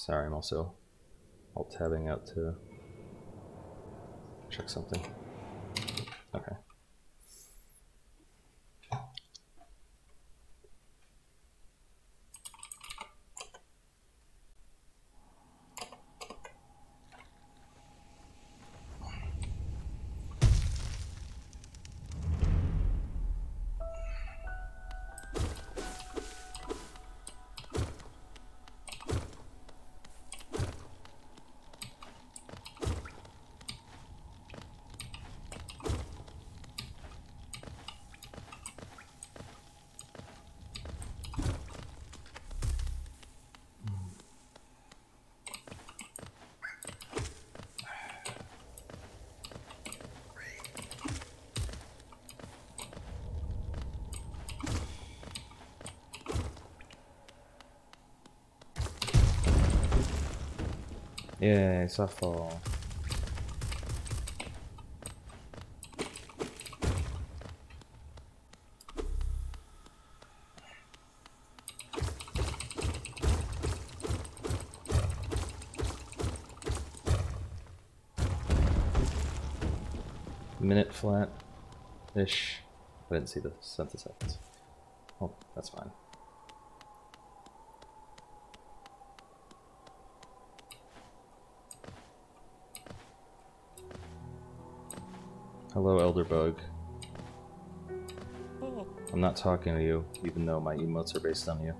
Sorry, I'm also alt tabbing out to check something. Okay. Yay, softball. Minute flat ish. I didn't see the seconds. Oh, that's fine. Hello, Elderbug. Hmm. I'm not talking to you, even though my emotes are based on you.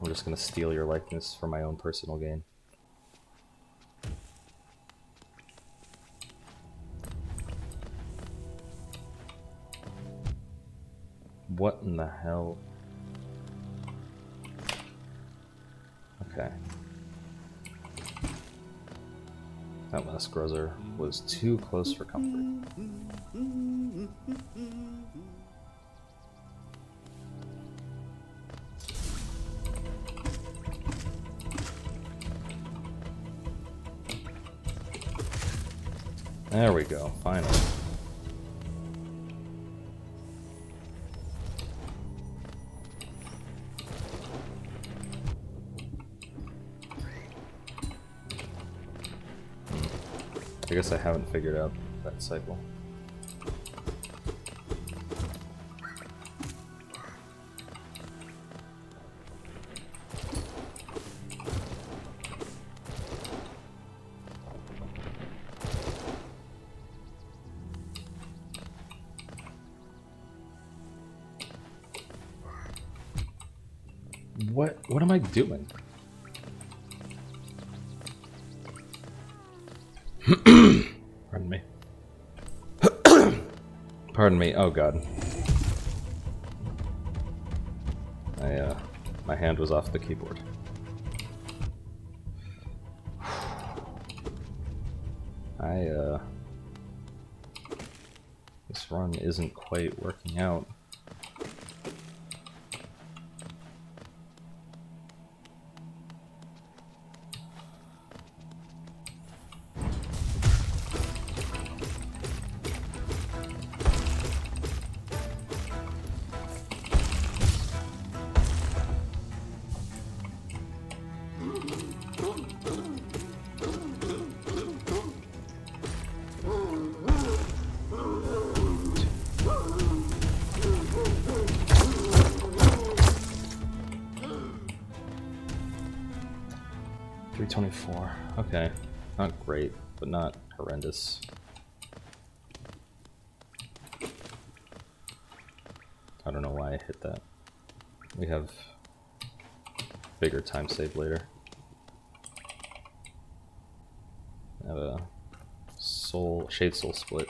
I'm just gonna steal your likeness for my own personal gain. What in the hell? Last was too close for comfort. There we go, finally. I guess I haven't figured out that cycle. What what am I doing? Oh god. I uh my hand was off the keyboard. I uh this run isn't quite working out. Time save later. I have a soul shade soul split.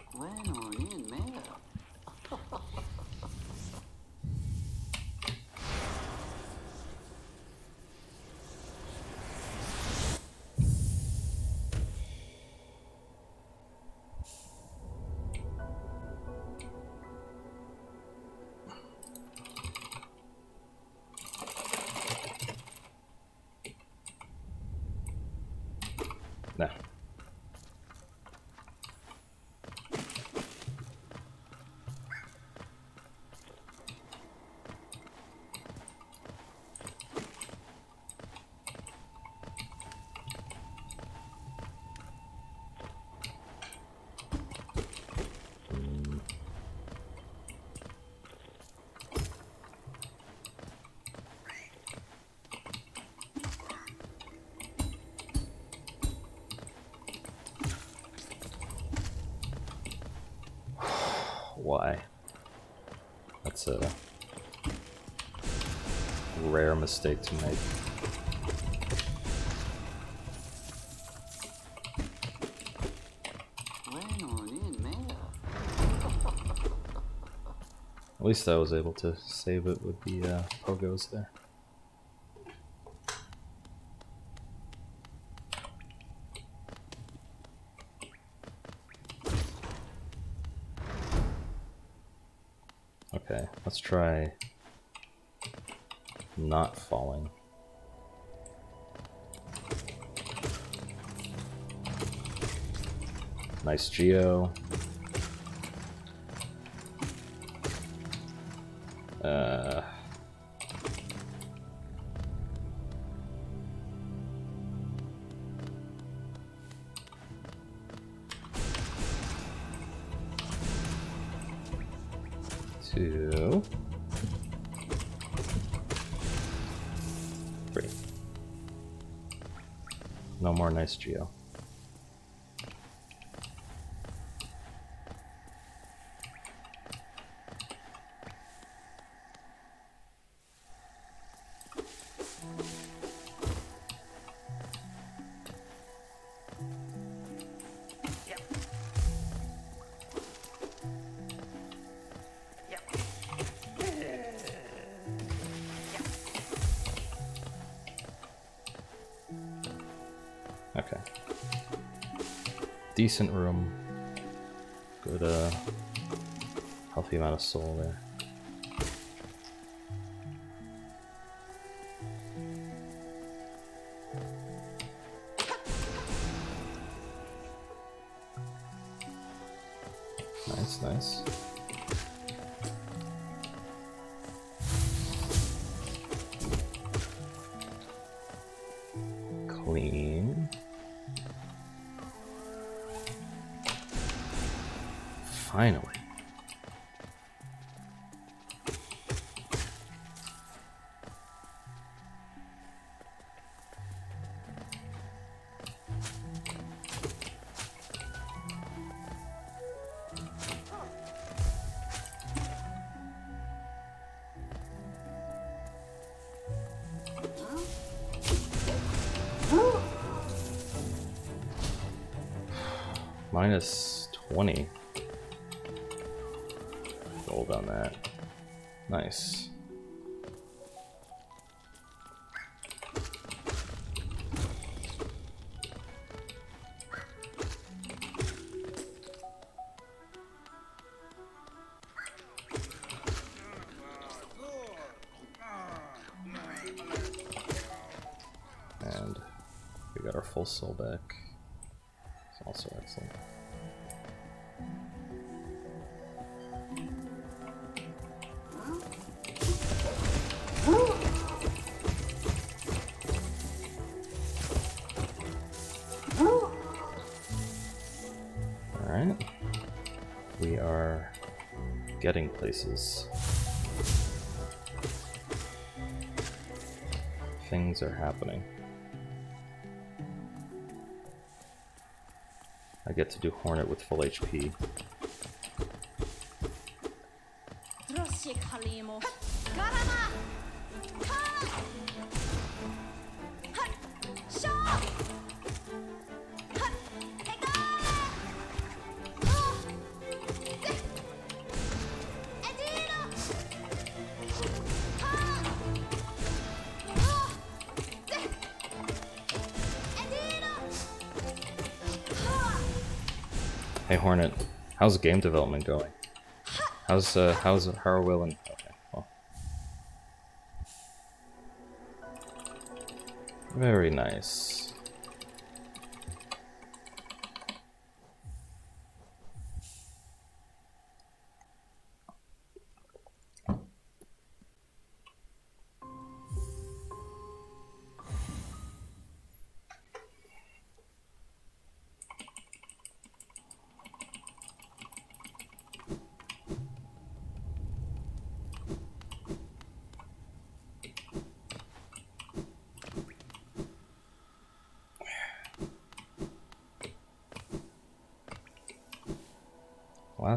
Why. That's a rare mistake to make. At least I was able to save it with the uh, pogos there. Okay, let's try not falling. Nice geo. No Decent room. Good, uh, healthy amount of soul there. Soul back. It's also excellent. Alright. We are getting places. Things are happening. I get to do Hornet with full HP. Hornet, how's game development going? How's uh how's how are Will and okay, well. Very nice.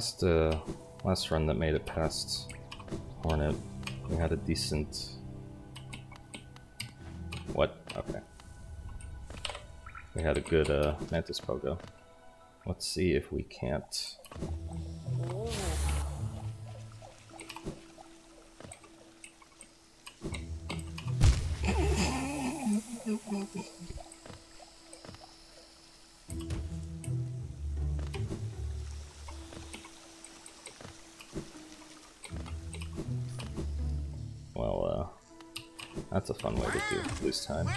Last uh Last run that made it past Hornet, we had a decent. What? Okay. We had a good uh, Mantis Pogo. Let's see if we can't. Fun way to do lose time.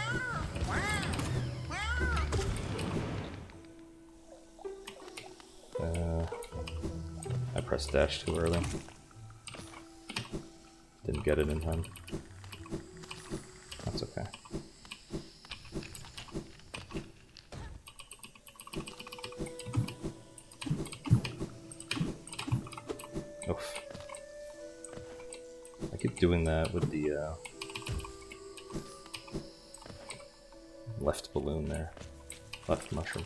Uh, I pressed dash too early. Didn't get it in time. That's okay. Oof. I keep doing that with the uh, Mushroom.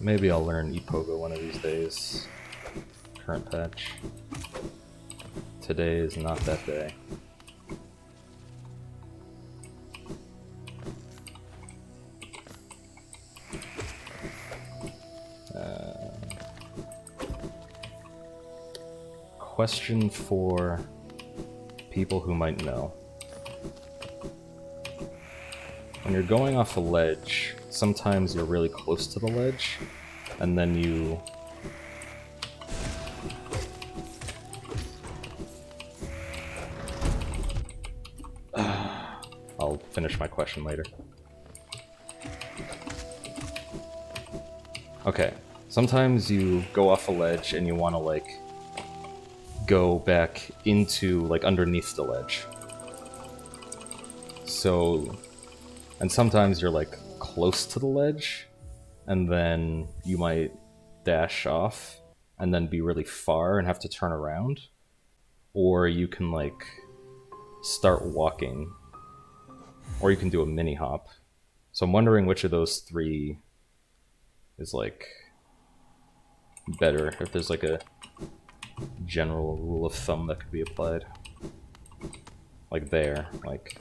Maybe I'll learn Epogo one of these days. Current patch. Today is not that day. Question for people who might know. When you're going off a ledge, sometimes you're really close to the ledge, and then you I'll finish my question later. Okay, sometimes you go off a ledge and you want to like go back into like underneath the ledge. So, and sometimes you're like close to the ledge and then you might dash off and then be really far and have to turn around. Or you can like start walking. Or you can do a mini hop. So i'm wondering which of those three is like better if there's like a general rule of thumb that could be applied like there like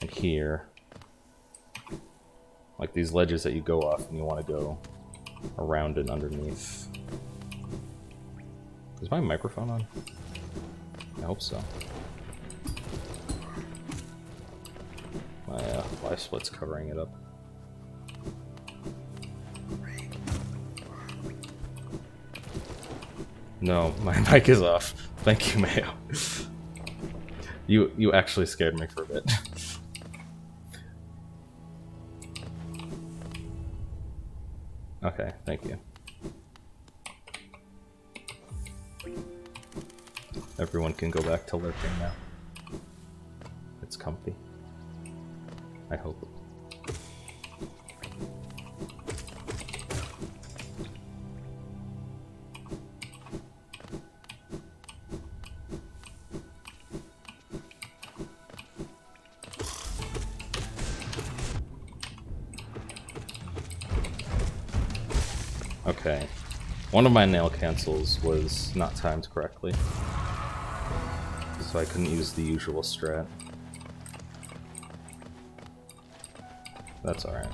and here. Like these ledges that you go off and you want to go around and underneath. Is my microphone on? I hope so. My uh, LiveSplit's covering it up. No, my mic is off. Thank you, Mayo. you you actually scared me for a bit. Okay, thank you. Everyone can go back to lurking now. It's comfy. I hope. Okay. One of my nail cancels was not timed correctly. So I couldn't use the usual strat. That's alright.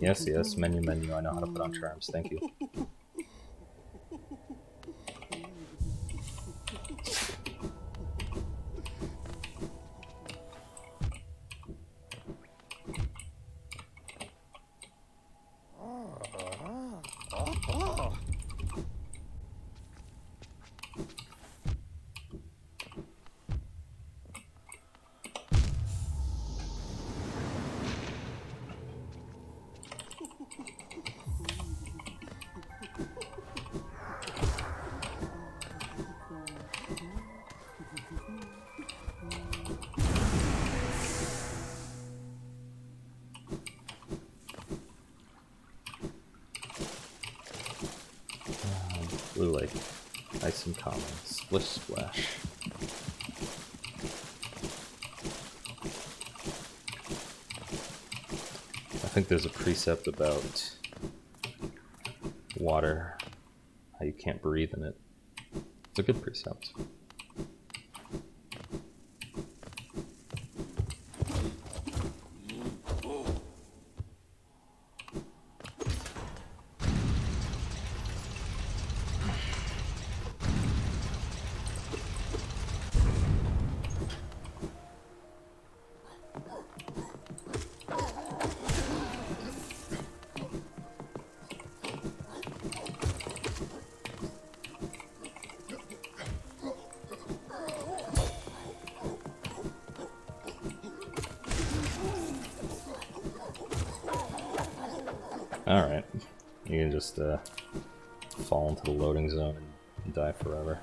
Yes, yes, menu, menu. I know how to put on charms. Thank you. There's a precept about water, how you can't breathe in it. It's a good precept. Just uh, fall into the loading zone and die forever.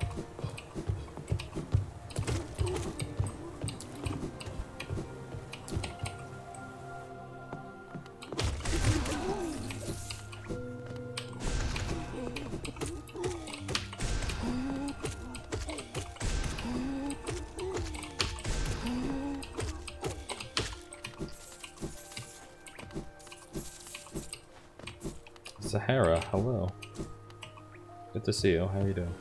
See you. How are you doing?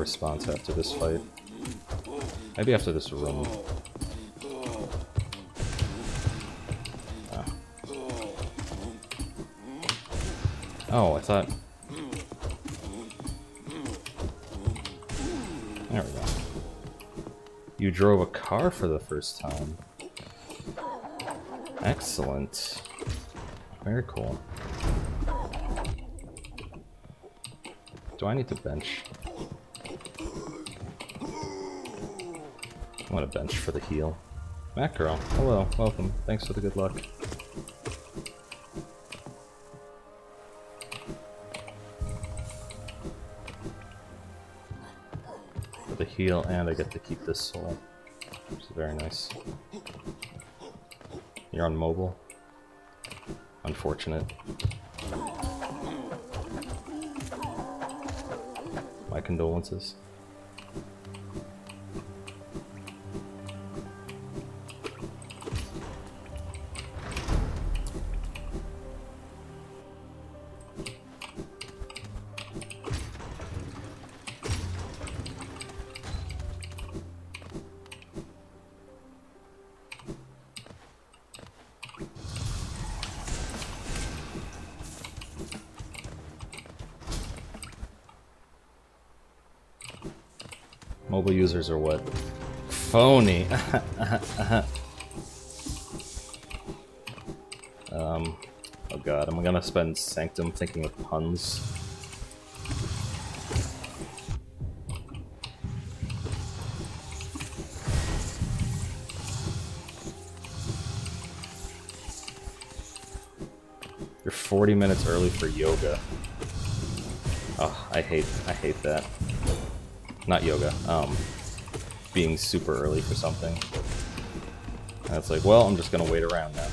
Response after this fight. Maybe after this room. Ah. Oh, I thought... There we go. You drove a car for the first time. Excellent. Very cool. Do I need to bench? I want a bench for the heal. Matt girl, hello, welcome. Thanks for the good luck. For the heal, and I get to keep this soul. Which is very nice. You're on mobile? Unfortunate. My condolences. Users are what? Phony. um, oh god, I'm gonna spend Sanctum thinking of puns. You're 40 minutes early for yoga. Oh, I hate, I hate that. Not yoga, um, being super early for something. And it's like, well, I'm just gonna wait around now.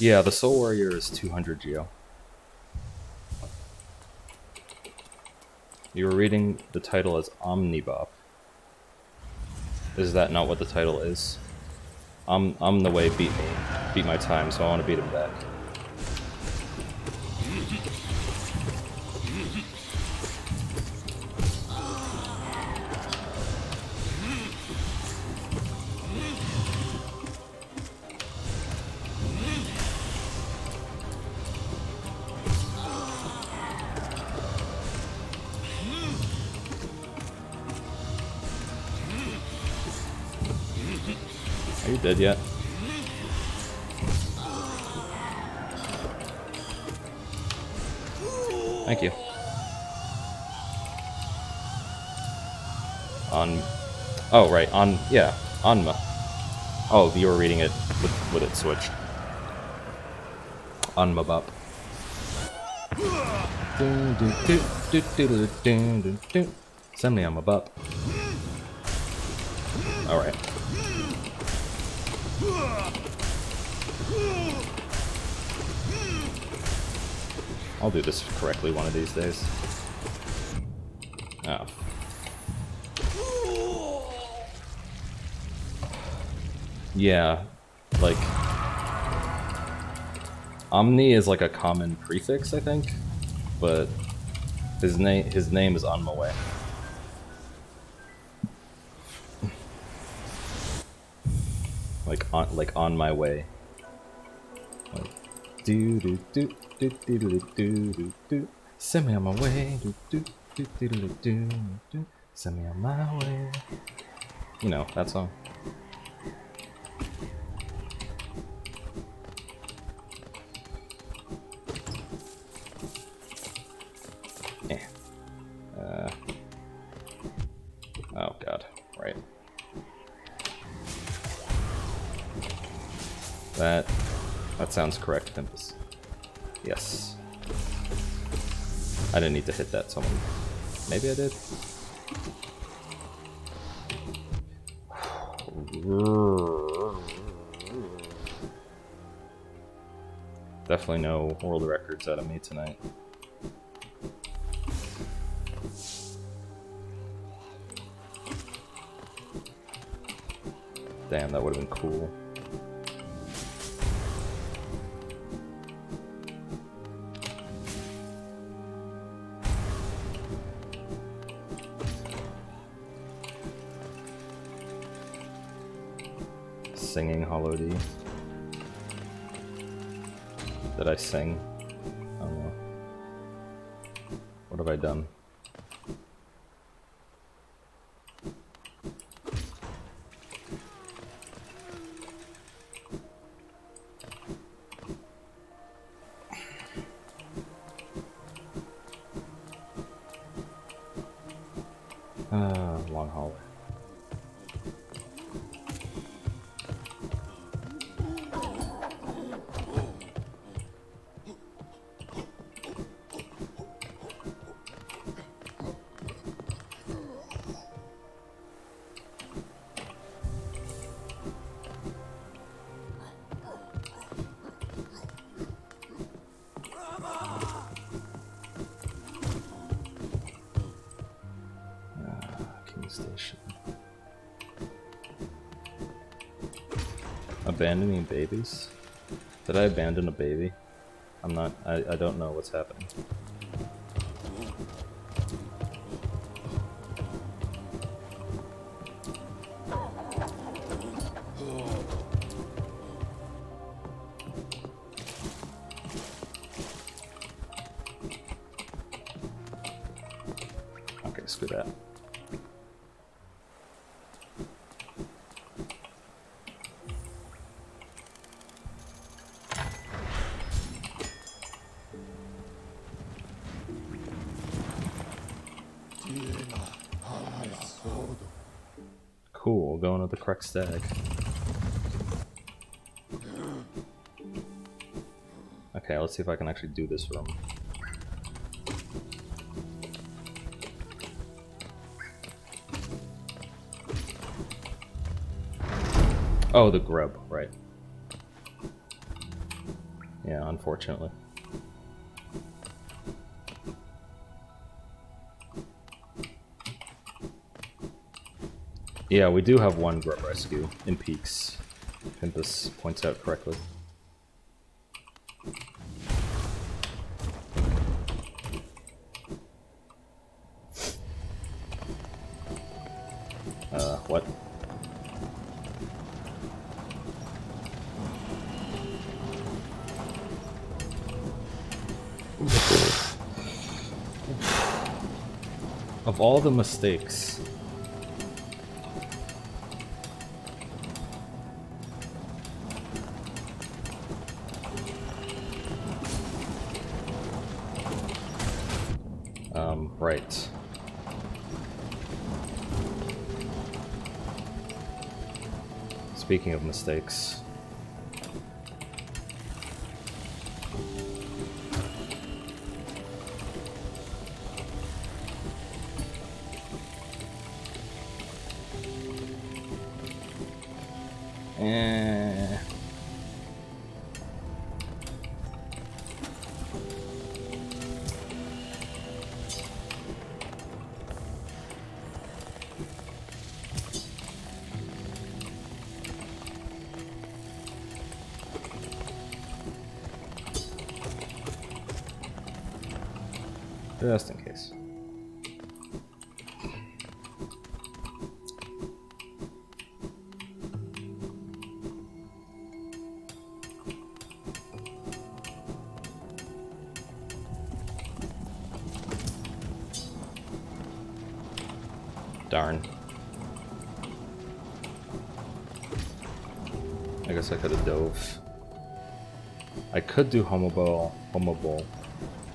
Yeah, the Soul Warrior is 200 Geo. You were reading the title as Omnibop. Is that not what the title is? I'm I'm the way beat me, beat my time, so I want to beat him back. Dead yet? Thank you. On. Oh, right. On. Yeah. Onma. Oh, you were reading it with, with it switched. Onma Bop. Send me Onma Bop. Alright. I'll do this correctly one of these days. Oh. Yeah, like Omni is like a common prefix, I think, but his name his name is on my way. like on like on my way. Do do do do do do do do do. Send me on my way. Do do do do do do do. Send me on my way. You know that song. That sounds correct, Pimpus. Yes. I didn't need to hit that someone. Maybe I did. Definitely no world records out of me tonight. Damn, that would have been cool. Know. What have I done? Babies? Did I abandon a baby? I'm not. I, I don't know what's happening. correct stag. Okay, let's see if I can actually do this room. Oh, the grub, right. Yeah, unfortunately. Yeah, we do have one grub rescue in peaks. this points out correctly. Uh, what? of all the mistakes Speaking of mistakes. Could do Homo Bowl,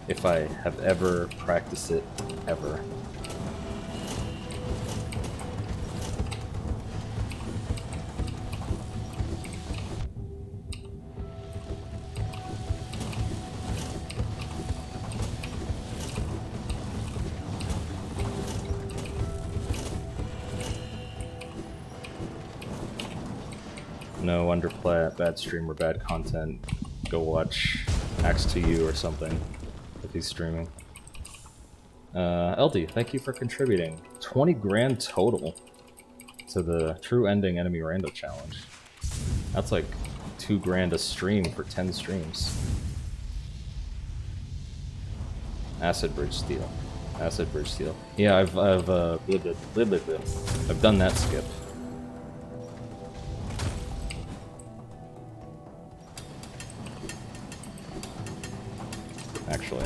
if I have ever practiced it, ever. No underplay, bad stream or bad content. Go watch Axe to You or something if he's streaming. Uh, LD, thank you for contributing. 20 grand total to the True Ending Enemy Rando Challenge. That's like 2 grand a stream for 10 streams. Acid Bridge Steel. Acid Bridge Steel. Yeah, I've, I've, uh. I've done that skip. Actually.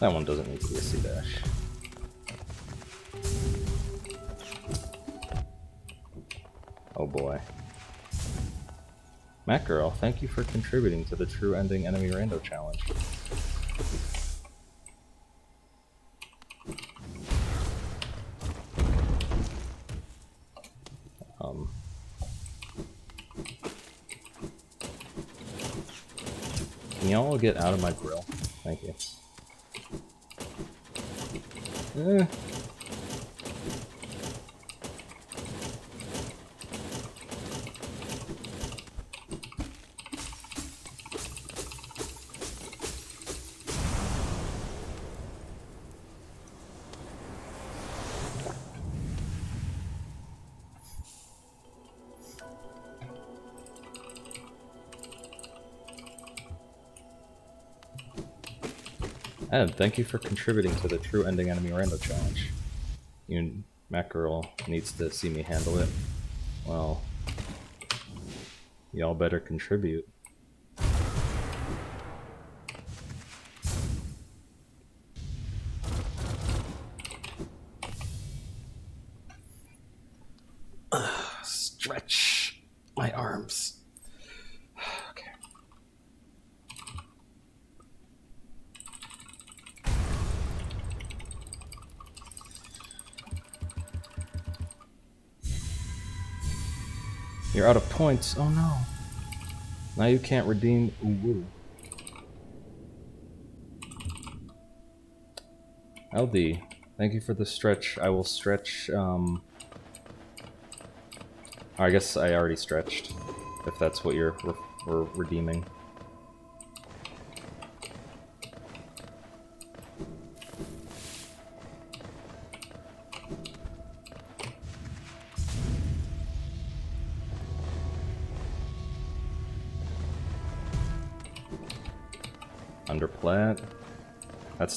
That one doesn't need to be a C Matt Girl, thank you for contributing to the True Ending Enemy Rando Challenge. Um. Can y'all get out of my grill? Thank you. Eh. Ed, thank you for contributing to the True Ending Enemy Rando Challenge. You, Mackerel, needs to see me handle it. Well, y'all better contribute. Stretch my arms. You're out of points. Oh no. Now you can't redeem Uwu. LD, thank you for the stretch. I will stretch, um... I guess I already stretched, if that's what you're re re redeeming.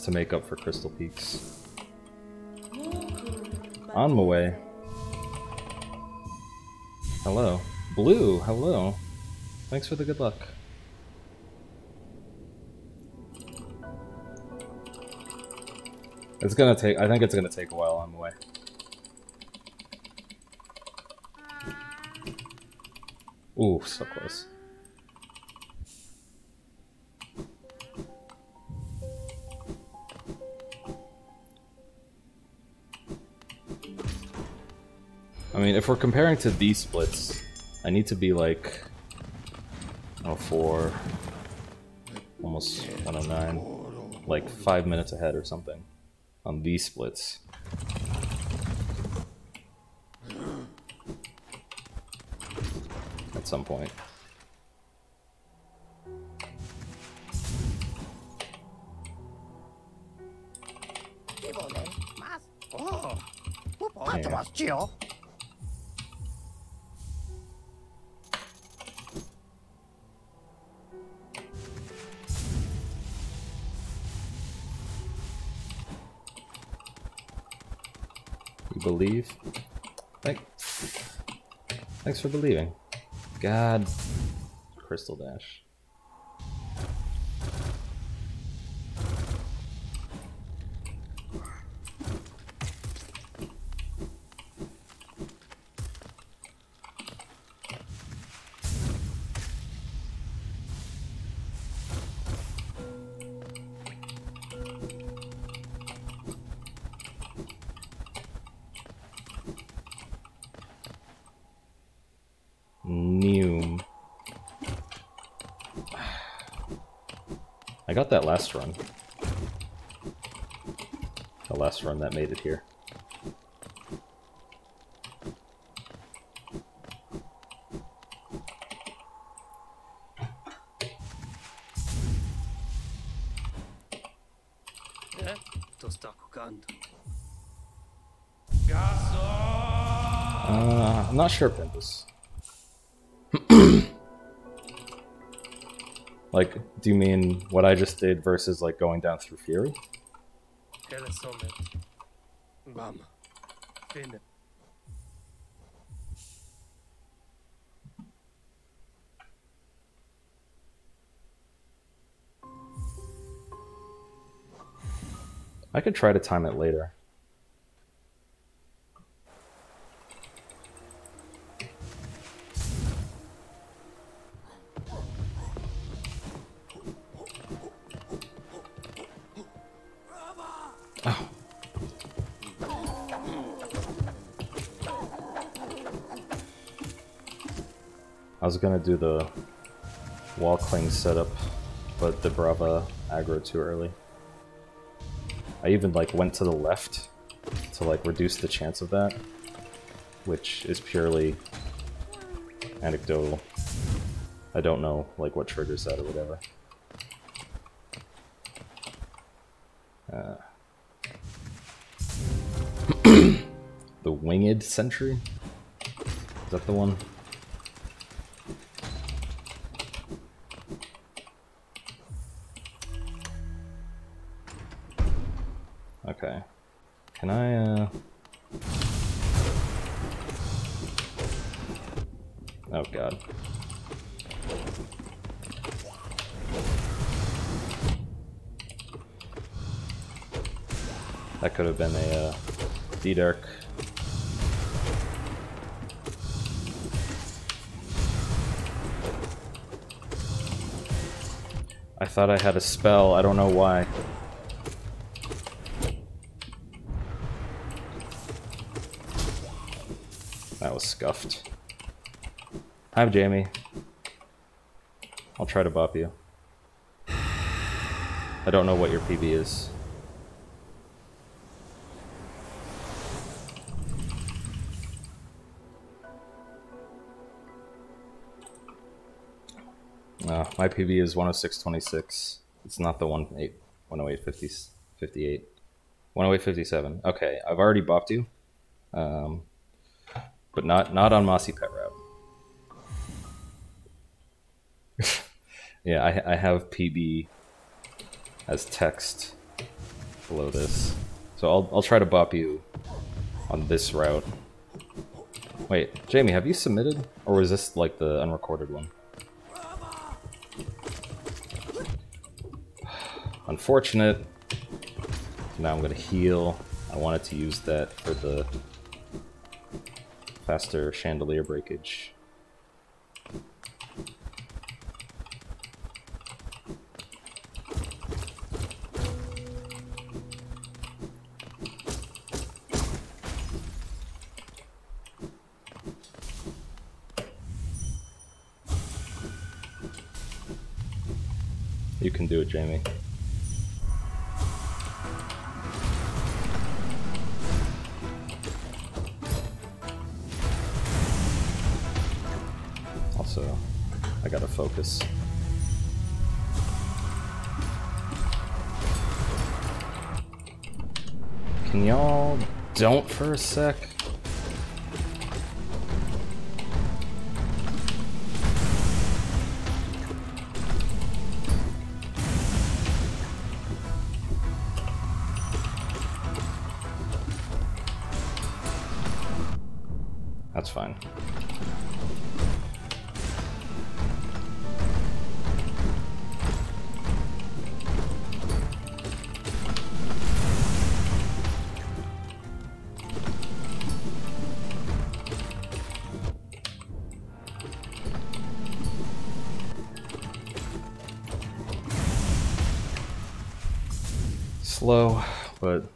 To make up for Crystal Peaks. On my way. Hello. Blue, hello. Thanks for the good luck. It's gonna take, I think it's gonna take a while on the way. Ooh, so close. Mean, if we're comparing to these splits, I need to be like, oh, four, almost 109, like five minutes ahead or something on these splits. At some point. Thanks for believing. God. Crystal Dash. Last run. The last run that made it here. Uh, I'm not sure, Pimpus. Do you mean what I just did versus like going down through Fury? Hele somet. Bam. Fine. I could try to time it later. Gonna do the wall cling setup, but the Brava aggro too early. I even like went to the left to like reduce the chance of that, which is purely anecdotal. I don't know like what triggers that or whatever. Uh, the winged sentry? Is that the one? Okay. Can I, uh... Oh god. That could have been a, uh, D-Dark. I thought I had a spell, I don't know why. Was scuffed. Hi, Jamie. I'll try to bop you. I don't know what your PB is. Uh, my PB is 106.26. It's not the 18 108.50 58. 108.57. Okay, I've already bopped you. Um, but not not on Mossy Pet Route. yeah, I, I have PB as text below this. So I'll, I'll try to bop you on this route. Wait, Jamie, have you submitted? Or was this like the unrecorded one? Unfortunate. Now I'm gonna heal. I wanted to use that for the faster chandelier breakage. You can do it, Jamie. For a sec? That's fine.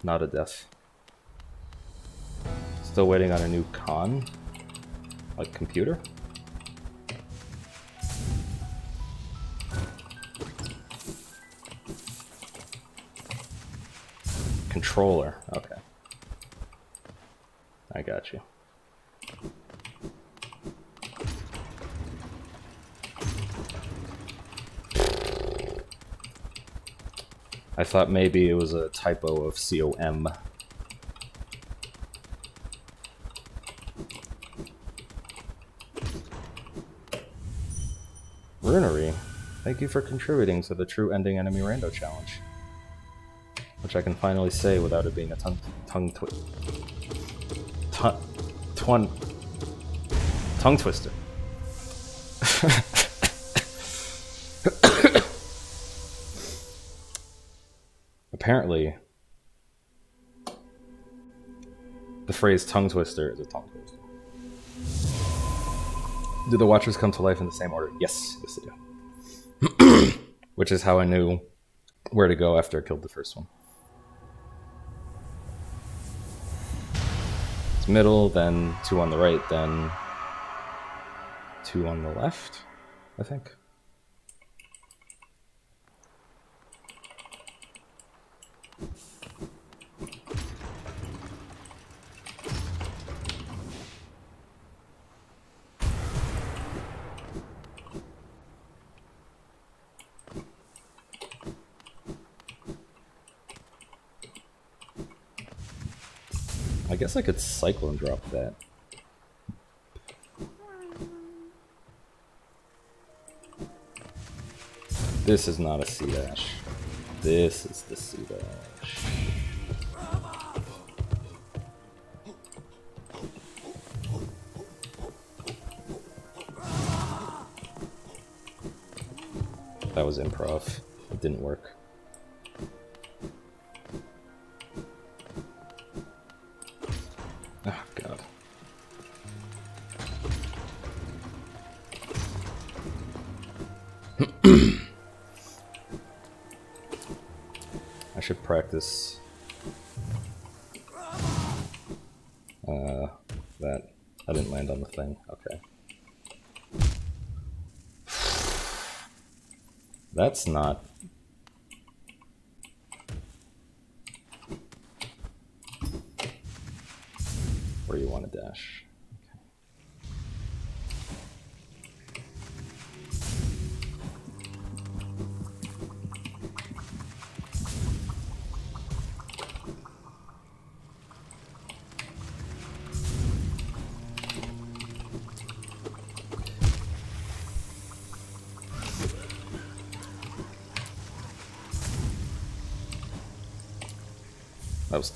Not a death. Still waiting on a new con? Like computer? Controller, okay. I got you. I thought maybe it was a typo of C-O-M. Runery, thank you for contributing to the True Ending Enemy Rando Challenge. Which I can finally say without it being a tongue tongue twi tongue tongue twister. Apparently, the phrase tongue twister is a tongue twister. Do the Watchers come to life in the same order? Yes, yes they do. Which is how I knew where to go after I killed the first one. It's middle, then two on the right, then two on the left, I think. I guess I could cyclone drop that. This is not a C dash. This is the C dash. That was improv. It didn't work. practice uh, that. I didn't land on the thing. Okay. That's not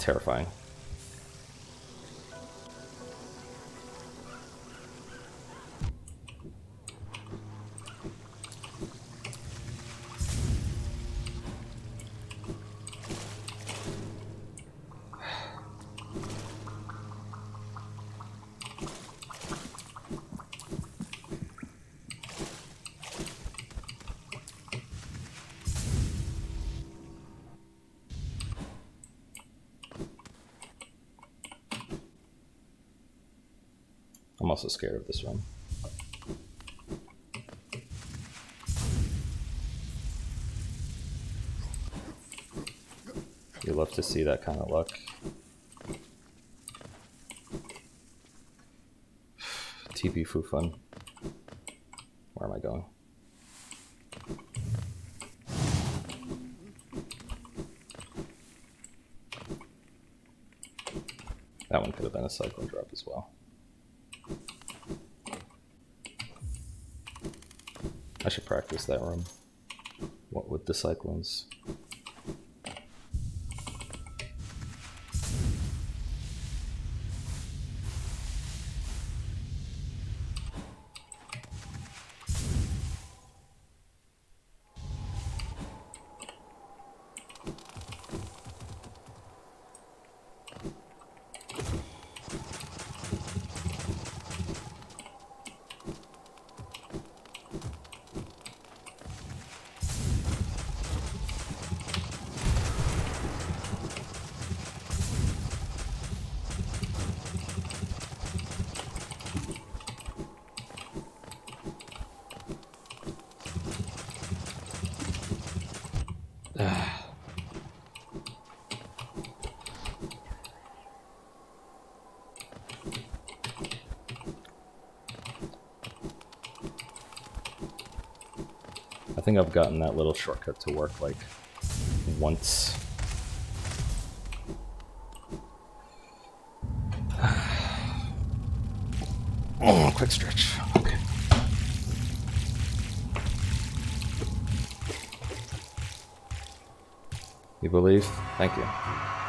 terrifying. Also scared of this one. You love to see that kind of luck. TP Fu Fun. Where am I going? That one could have been a cyclone drop as well. I should practice that room. What with the cyclones? Think I've gotten that little shortcut to work like once. Oh, quick stretch. Okay. You believe? Thank you.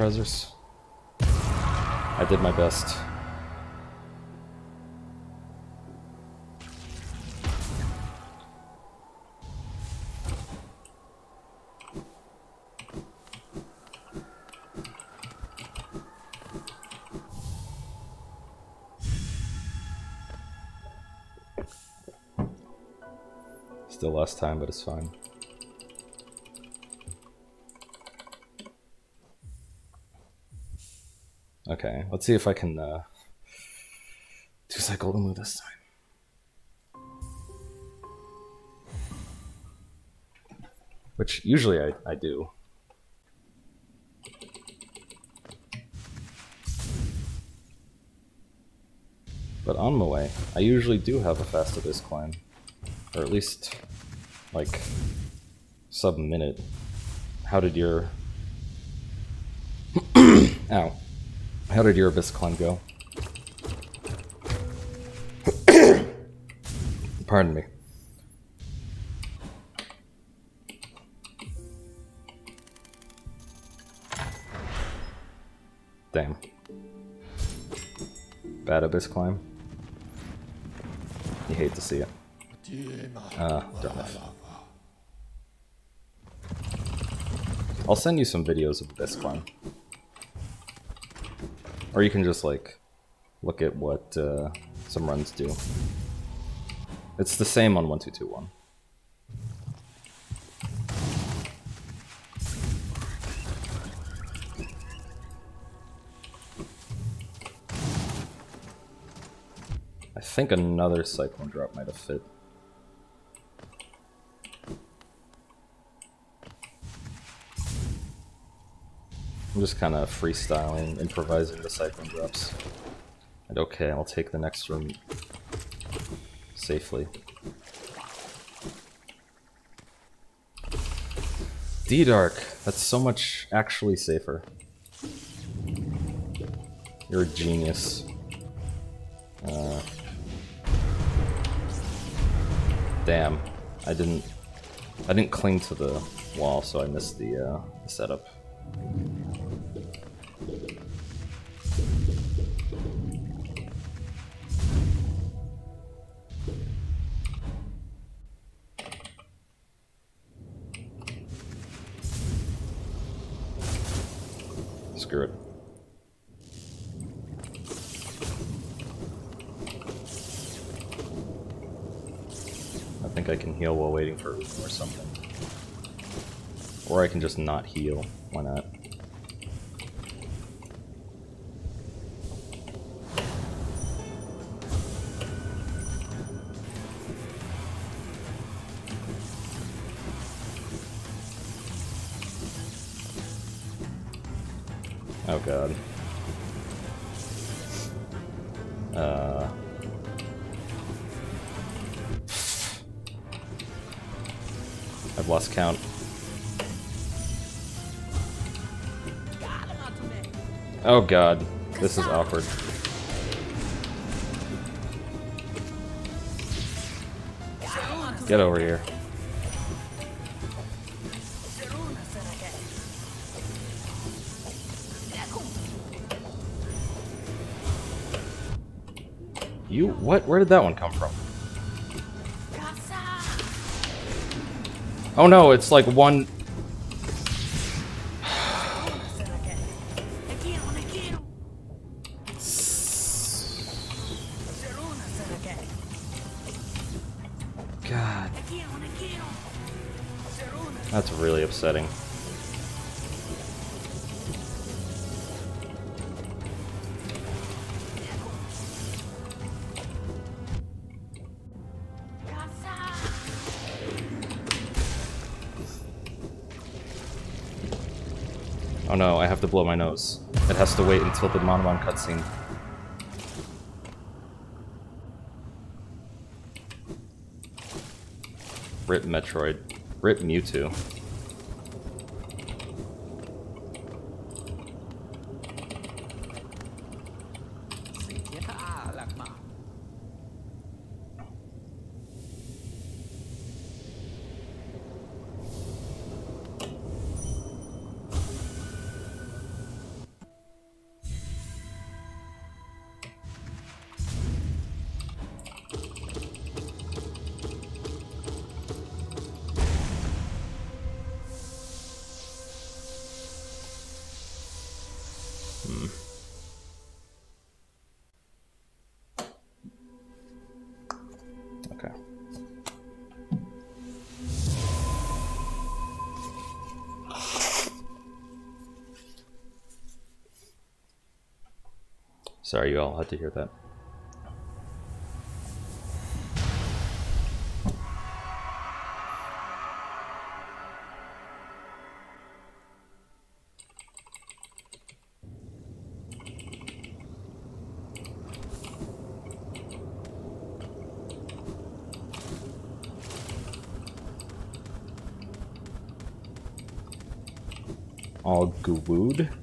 Trousers. I did my best. Still less time, but it's fine. Okay, let's see if I can uh, do cycle move this time. Which usually I, I do. But on my way, I usually do have a fast abyss climb. Or at least, like, sub minute. How did your. Ow. How did your abyss climb go? Pardon me. Damn. Bad abyss climb. You hate to see it. Ah, darn it. I'll send you some videos of this climb. Or you can just like look at what uh, some runs do. It's the same on 1221. I think another cyclone drop might have fit. I'm just kind of freestyling, improvising the cyclone drops. And okay, I'll take the next room safely. D-Dark, that's so much actually safer. You're a genius. Uh, damn, I didn't. I didn't cling to the wall, so I missed the, uh, the setup. It. I think I can heal while waiting for or something. Or I can just not heal. Why not? Oh god. This is awkward. Get over here. You what? Where did that one come from? Oh no, it's like one. Upsetting. Oh no, I have to blow my nose. It has to wait until the Monomon cutscene. Rip Metroid. Rip Mewtwo. Sorry, you all had to hear that. All?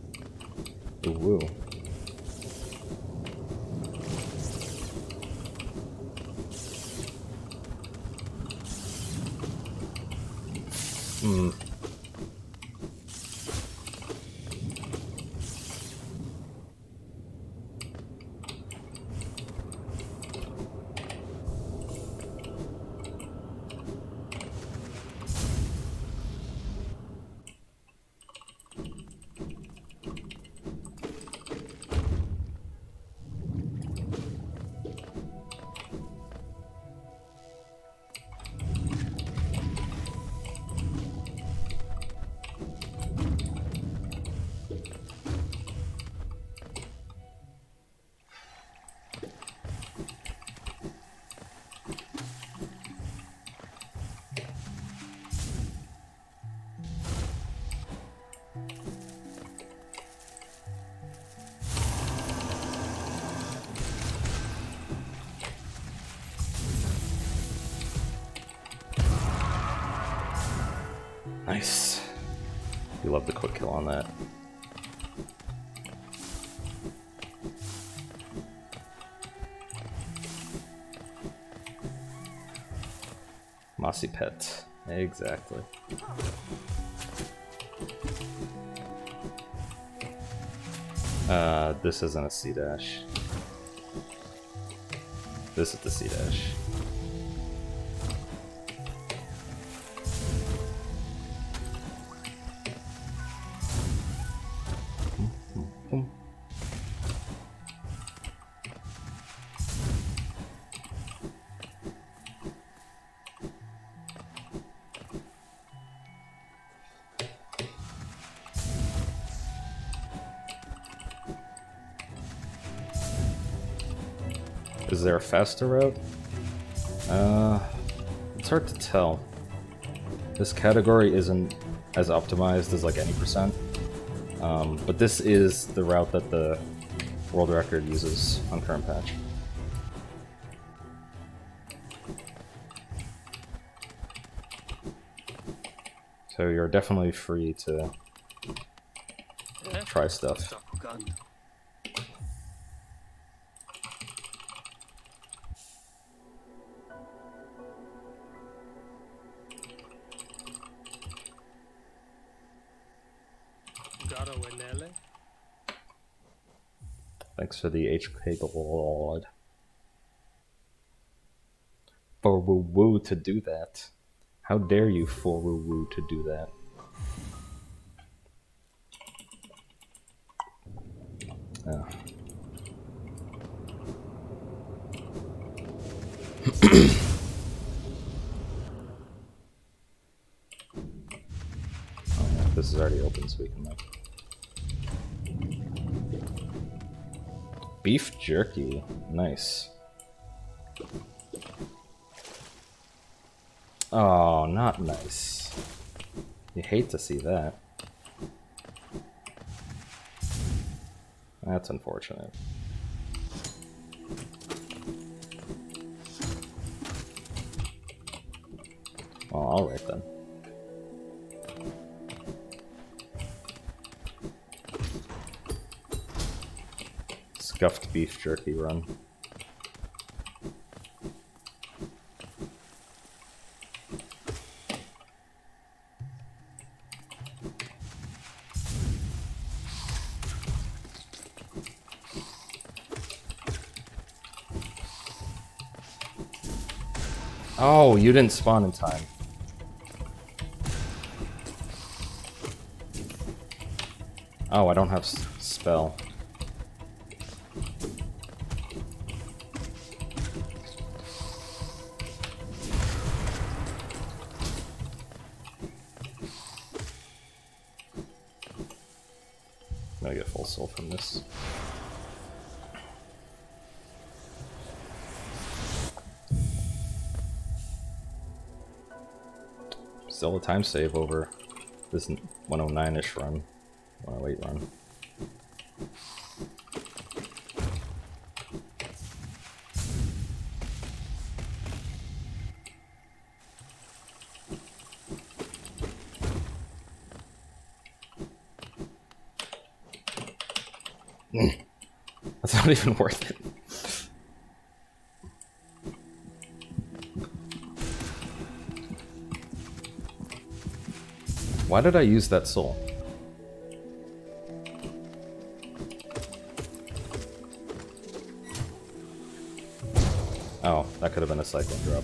Mossy pet. Exactly. Uh, this isn't a C dash. This is the C dash. Faster route? Uh, it's hard to tell. This category isn't as optimized as like any percent. Um, but this is the route that the world record uses on current patch. So you're definitely free to try stuff. Thanks for the HK Gold. For woo woo to do that. How dare you for woo woo to do that? Jerky. Nice. Oh, not nice. You hate to see that. That's unfortunate. Oh, well, alright then. Scuffed beef jerky run. Oh, you didn't spawn in time. Oh, I don't have spell. Time save over this 109-ish run. 108 run. That's not even worth it. Why did I use that soul? Oh, that could have been a cyclone drop.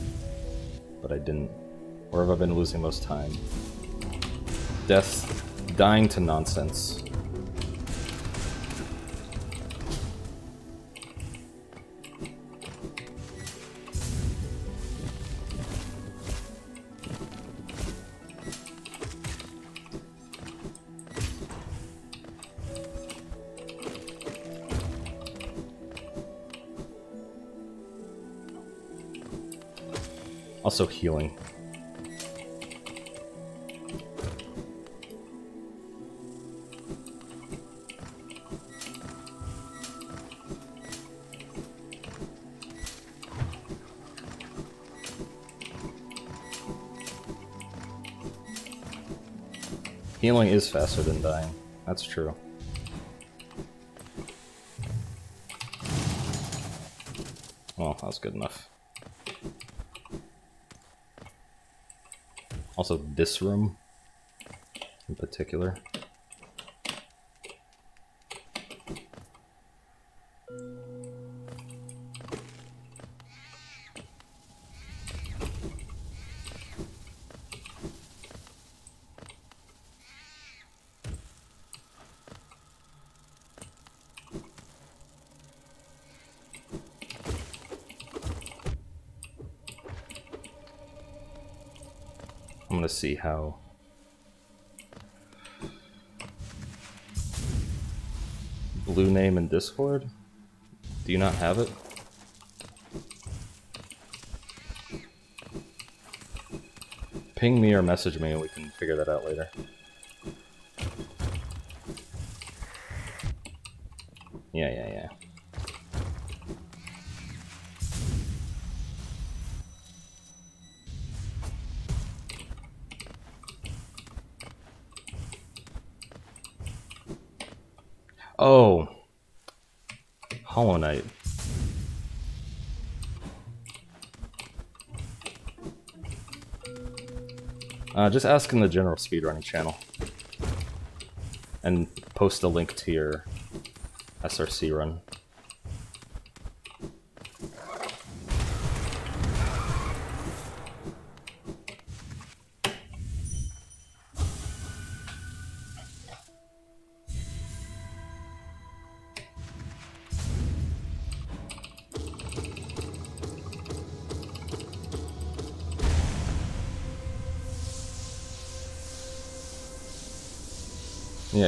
But I didn't. Where have I been losing most time? Death. Dying to nonsense. Also healing. Healing is faster than dying. That's true. Well, that was good enough. Also, this room in particular. How. Blue name in Discord? Do you not have it? Ping me or message me and we can figure that out later. Yeah, yeah, yeah. Oh. Hollow Knight. Uh, just ask in the general speedrunning channel. And post a link to your SRC run.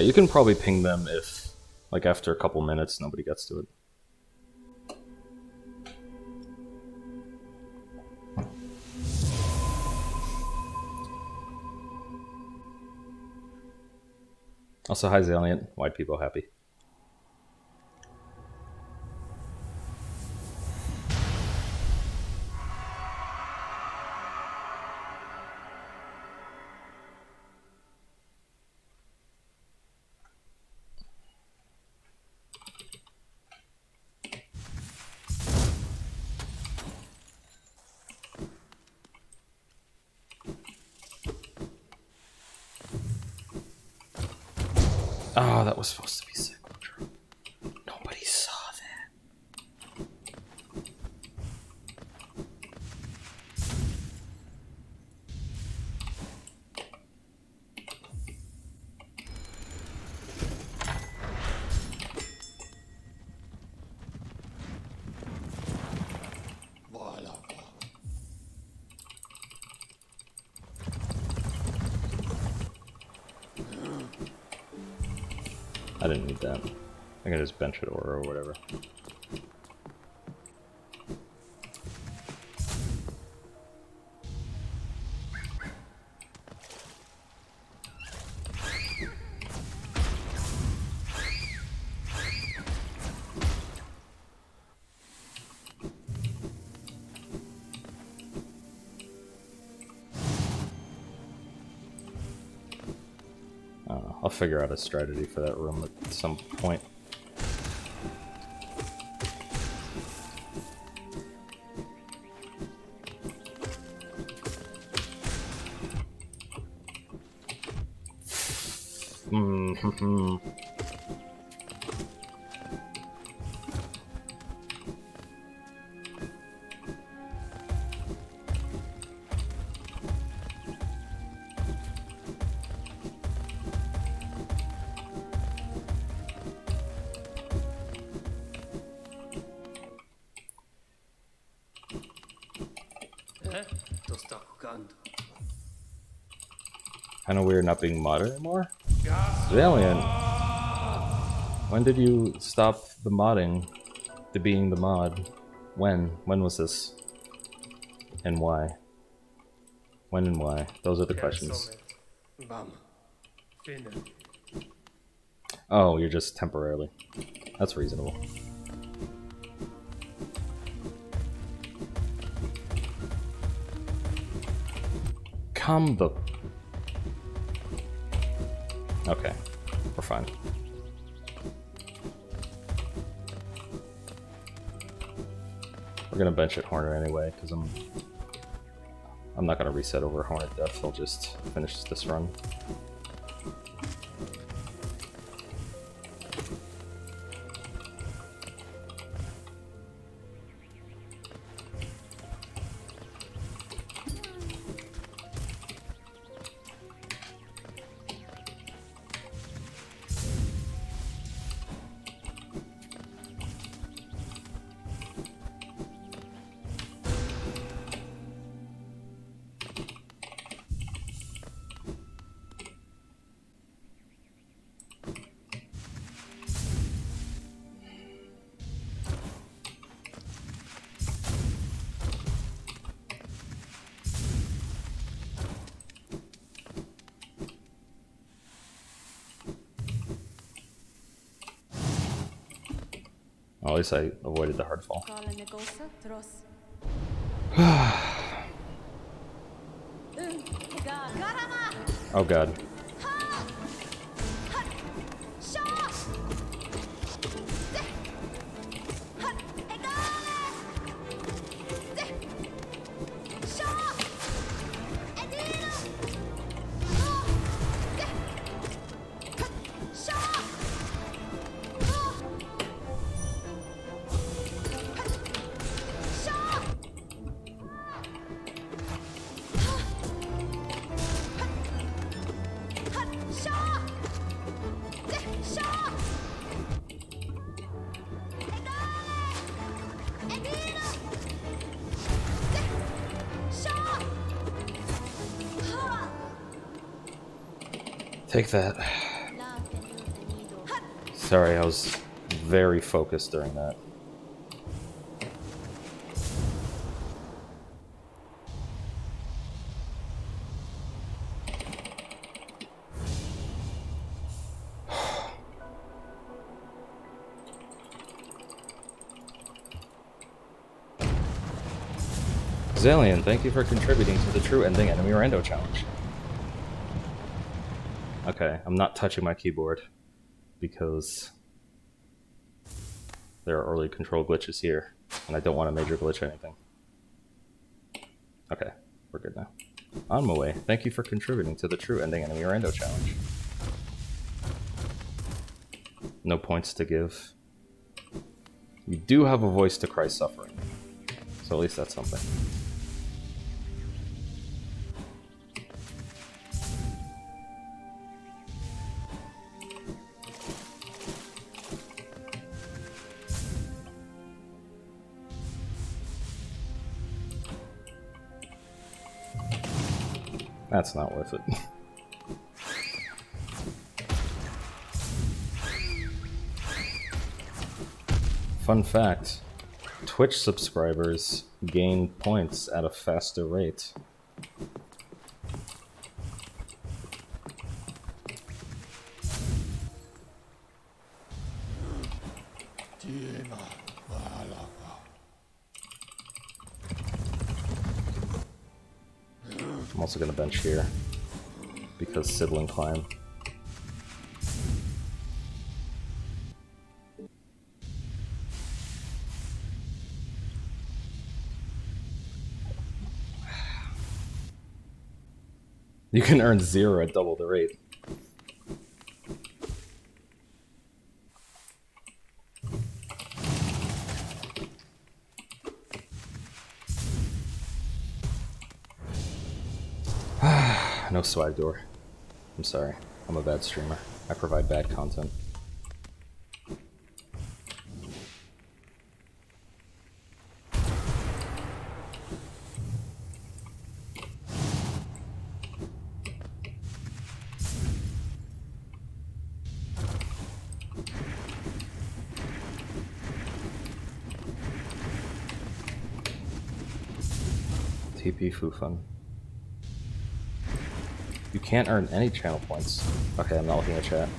You can probably ping them if, like, after a couple minutes, nobody gets to it. Also, hi Zaliant, white people happy. Oh, that was supposed to be Cyclotron. Nobody saw that. I didn't need that. Just bench or, whatever. Figure out a strategy for that room at some point. Kind of weird not being modded anymore. Valiant. When did you stop the modding to being the mod? When? When was this? And why? When and why? Those are the questions. Oh, you're just temporarily. That's reasonable. Come the. Okay, we're fine. We're gonna bench at Hornet anyway, because I'm I'm not gonna reset over Hornet Death, I'll just finish this run. I avoided the hard fall. Kala negosa tros. Un, ga, garama, Oh god. I was very focused during that. Zalian, thank you for contributing to the True Ending Enemy Rando Challenge. Okay, I'm not touching my keyboard because there are early control glitches here, and I don't want a major glitch or anything. Okay, we're good now. On my way, thank you for contributing to the True Ending Enemy Rando Challenge. No points to give. You do have a voice to cry suffering, so at least that's something. That's not worth it. Fun fact Twitch subscribers gain points at a faster rate. Also gonna bench here because sibling climb. You can earn zero at double the rate. No swag door. I'm sorry. I'm a bad streamer. I provide bad content. TP Fufun. Can't earn any channel points. Okay, I'm not looking at chat.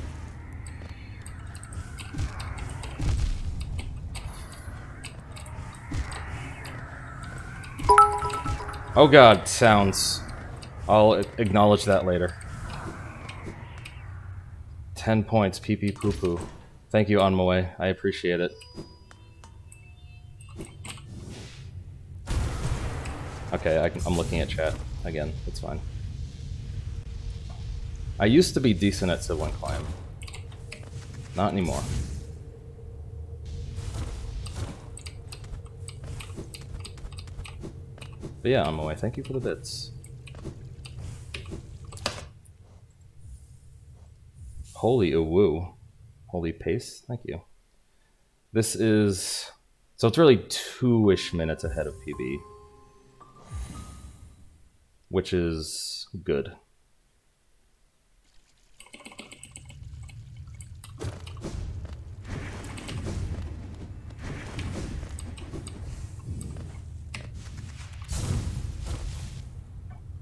Oh god, sounds. I'll acknowledge that later. 10 points, pee pee poo poo. Thank you, Anmoe. I appreciate it. Okay, I I'm looking at chat again. It's fine. I used to be decent at sibling climb. Not anymore. But yeah, I'm away. Thank you for the bits. Holy woo. Holy pace. Thank you. This is... So it's really two-ish minutes ahead of PB. Which is good.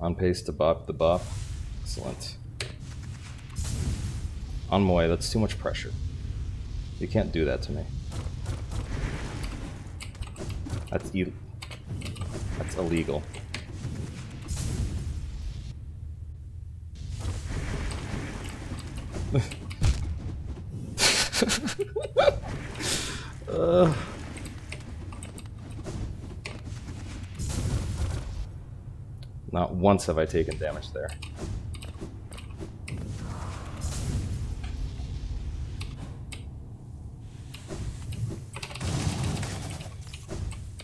On pace to bop the bop. Excellent. On Moy, that's too much pressure. You can't do that to me. That's e that's illegal. uh. Not once have I taken damage there.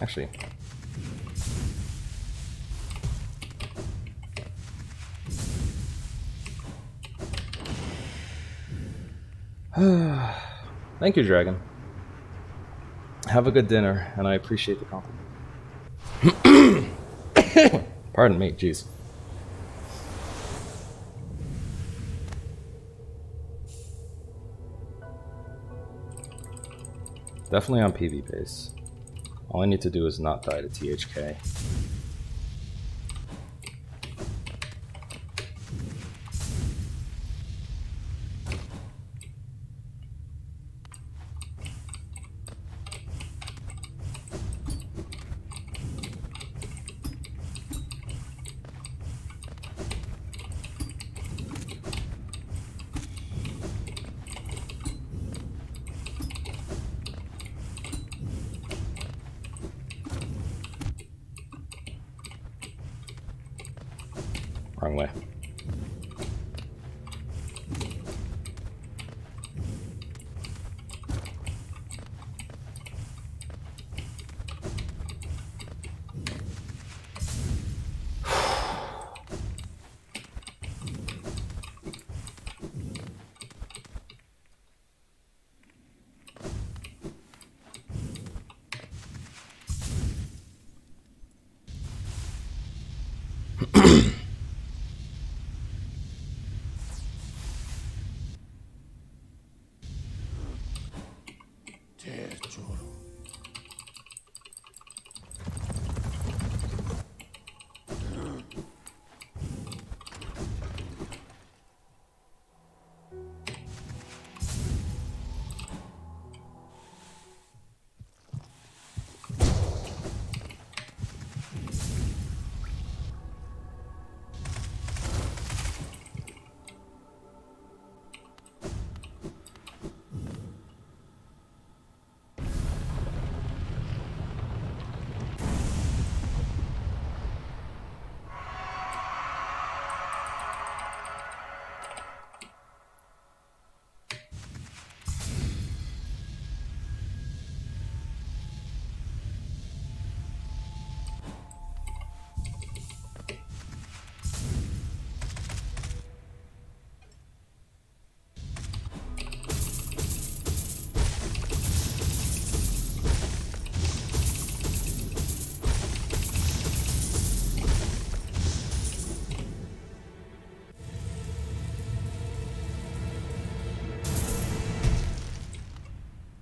Actually. Thank you, Dragon. Have a good dinner, and I appreciate the compliment. Pardon me, jeez. Definitely on PB pace. All I need to do is not die to THK.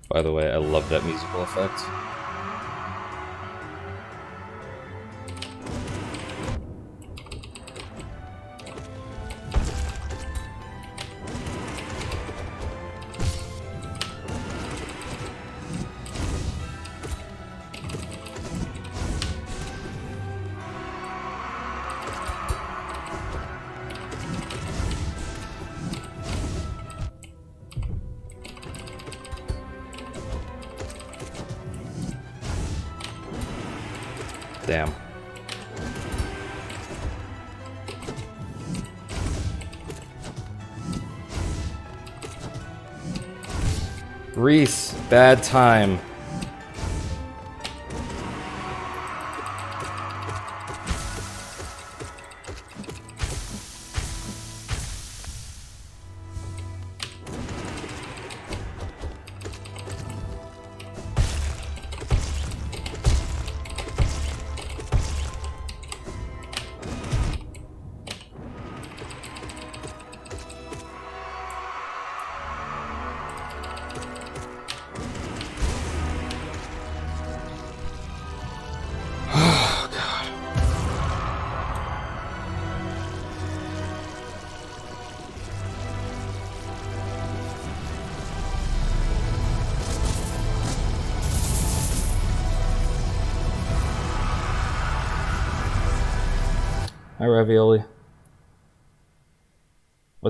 By the way, I love that musical effect. Bad time.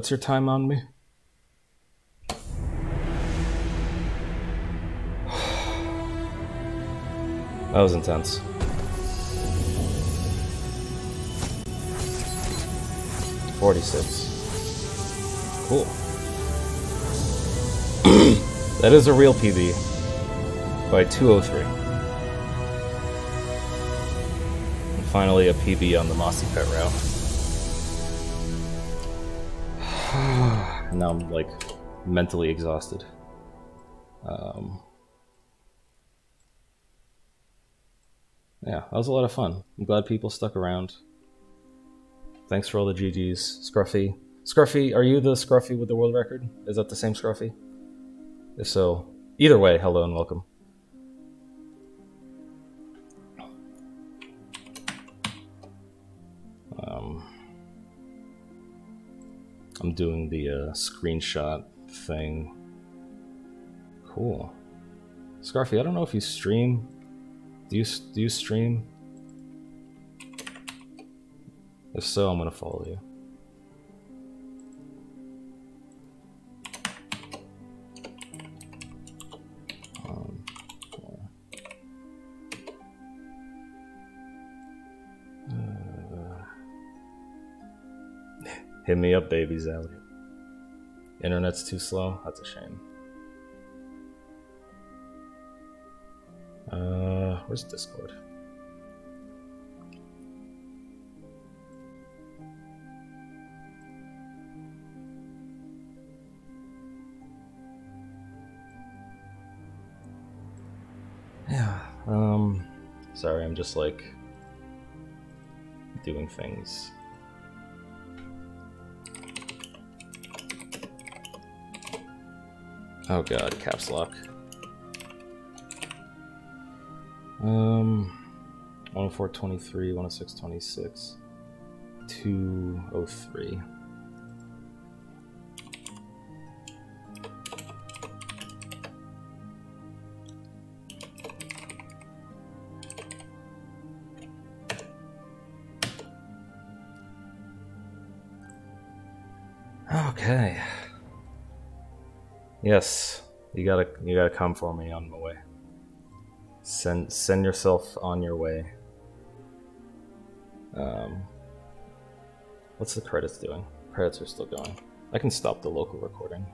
Your time on me? That was intense. Forty-six. Cool. that is a real PB by 203. And finally, a PB on the Mossy Pet route. Now I'm like mentally exhausted. Um, yeah, that was a lot of fun. I'm glad people stuck around. Thanks for all the GGs. Scruffy. Scruffy, are you the Scruffy with the world record? Is that the same Scruffy? If so, either way, hello and welcome. Um, I'm doing the uh, screenshot thing. Cool. Scarfy, I don't know if you stream. Do you do you stream? If so, I'm gonna follow you. Hit me up, baby Zally. Internet's too slow. That's a shame. Uh, where's Discord? Yeah. Um. Sorry, I'm just like doing things. Oh god, caps lock. Um, 104.23, 106.26, 203. Yes, you gotta you gotta come for me on my way. Send send yourself on your way. Um, what's the credits doing? Credits are still going. I can stop the local recording.